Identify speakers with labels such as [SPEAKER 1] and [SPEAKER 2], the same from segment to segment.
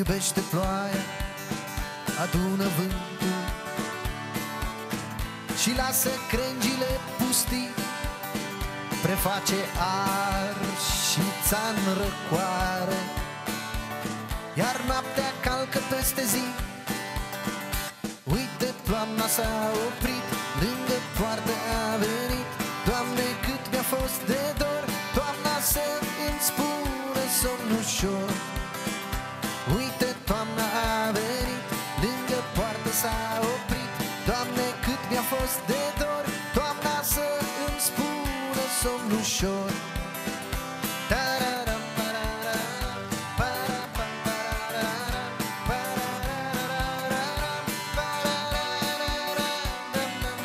[SPEAKER 1] Lipește ploaia, adună vântul Și lasă crengile pustii Preface ar și țan răcoare. Iar noaptea calcă peste zi Uite, toamna s-a oprit Lângă poartă a venit. Doamne, cât mi-a fost de dor Toamna să îmi spună somn ușor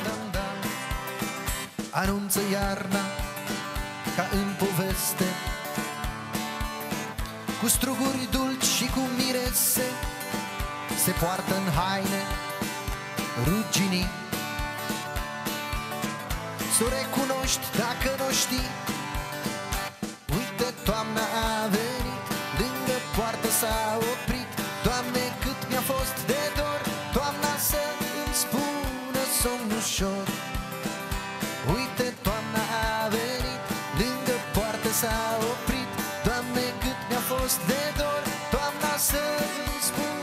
[SPEAKER 1] dam, dam. Anunță iarna ca în poveste Cu struguri dulci și cu mirese Se poartă în haine ruginii Să o cunoști dacă nu știi. Uite, toamna a venit Lângă poartă s-a oprit. Doamne, cât mi-a fost de dor Toamna să îmi spună somn ușor. Uite, toamna a venit Lângă poartă s-a oprit. Doamne, cât mi-a fost de dor Toamna să îmi spună